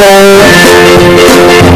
lời